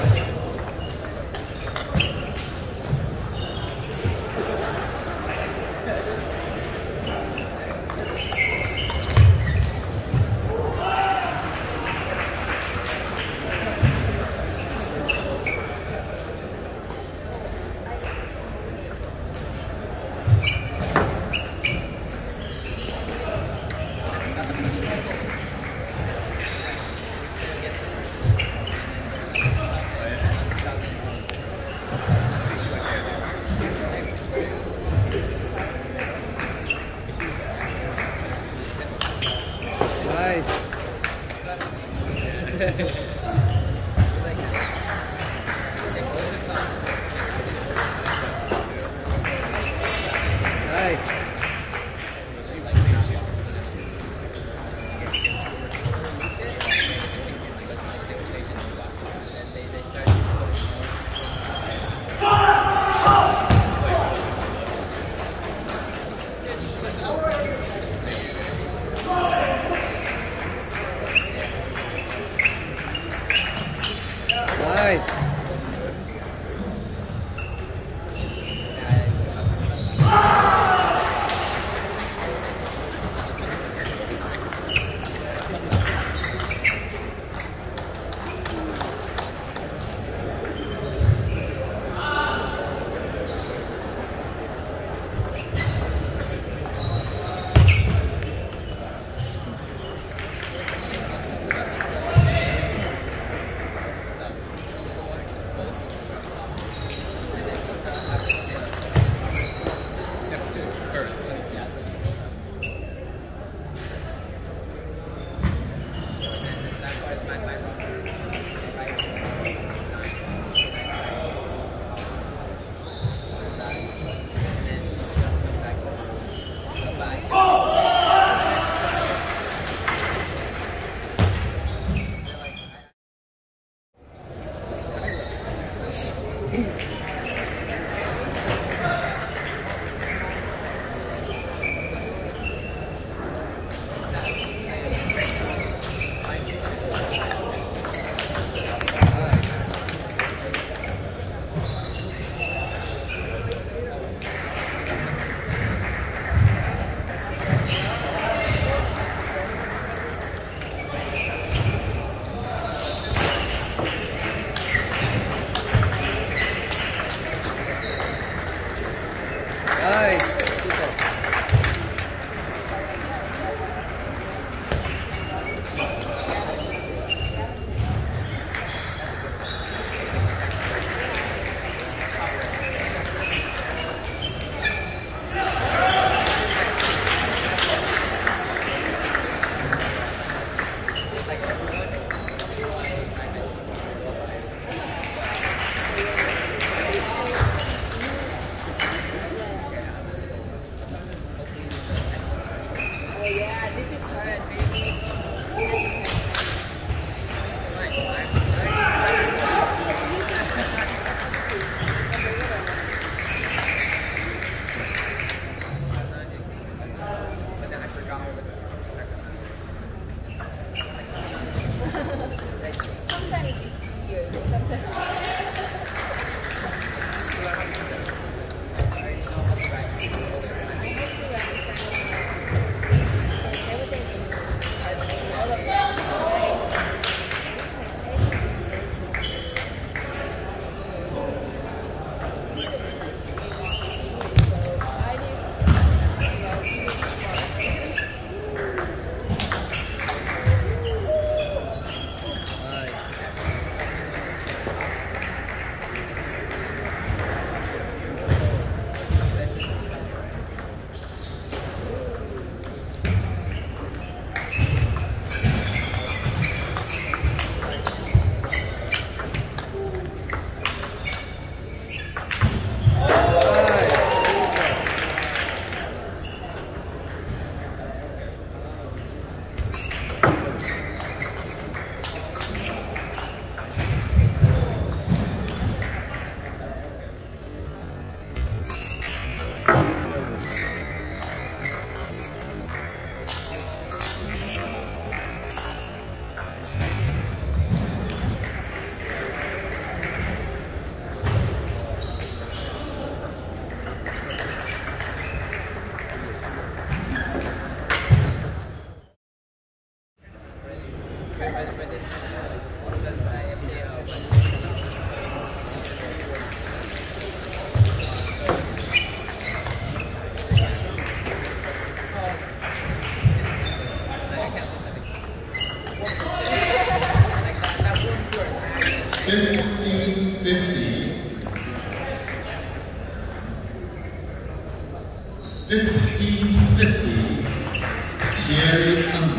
Gracias. 1550, Thierry Underwood.